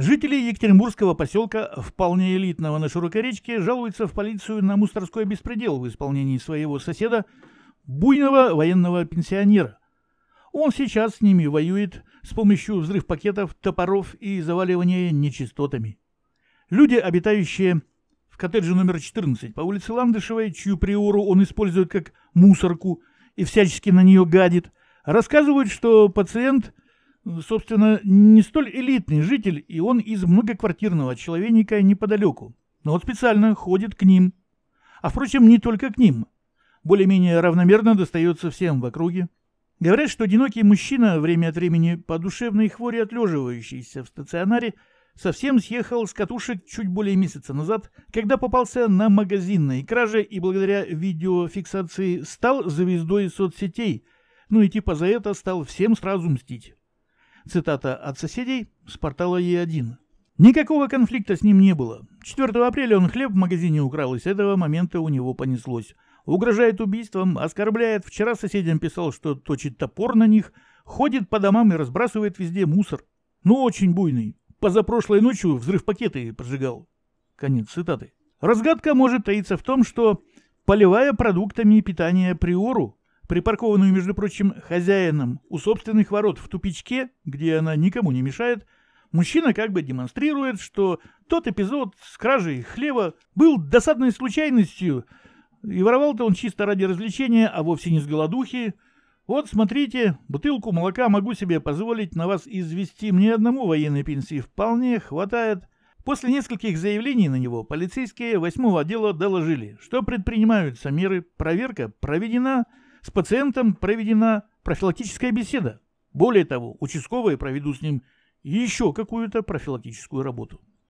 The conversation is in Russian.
Жители Екатеринбургского поселка, вполне элитного на широкой речке, жалуются в полицию на мусорской беспредел в исполнении своего соседа, буйного военного пенсионера. Он сейчас с ними воюет с помощью взрыв пакетов, топоров и заваливания нечистотами. Люди, обитающие в коттедже номер 14 по улице Ландышевой, чью приору он использует как мусорку и всячески на нее гадит, рассказывают, что пациент – собственно, не столь элитный житель, и он из многоквартирного человека неподалеку. Но вот специально ходит к ним. А, впрочем, не только к ним. Более-менее равномерно достается всем в округе. Говорят, что одинокий мужчина, время от времени по душевной хвори отлеживающийся в стационаре, совсем съехал с катушек чуть более месяца назад, когда попался на магазинной краже и благодаря видеофиксации стал звездой соцсетей, ну и типа за это стал всем сразу мстить. Цитата от соседей с портала Е1. Никакого конфликта с ним не было. 4 апреля он хлеб в магазине украл, и с этого момента у него понеслось. Угрожает убийством, оскорбляет. Вчера соседям писал, что точит топор на них, ходит по домам и разбрасывает везде мусор. Ну, очень буйный. Позапрошлой ночью взрыв пакеты прожигал. Конец цитаты. Разгадка может таиться в том, что, поливая продуктами питания приору, припаркованную, между прочим, хозяином у собственных ворот в тупичке, где она никому не мешает, мужчина как бы демонстрирует, что тот эпизод с кражей хлеба был досадной случайностью, и воровал-то он чисто ради развлечения, а вовсе не с голодухи. Вот, смотрите, бутылку молока могу себе позволить на вас извести. Мне одному военной пенсии вполне хватает. После нескольких заявлений на него полицейские восьмого отдела доложили, что предпринимаются меры, проверка проведена, с пациентом проведена профилактическая беседа. Более того, участковые проведут с ним еще какую-то профилактическую работу.